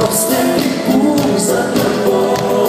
Повстань, пусть за тобой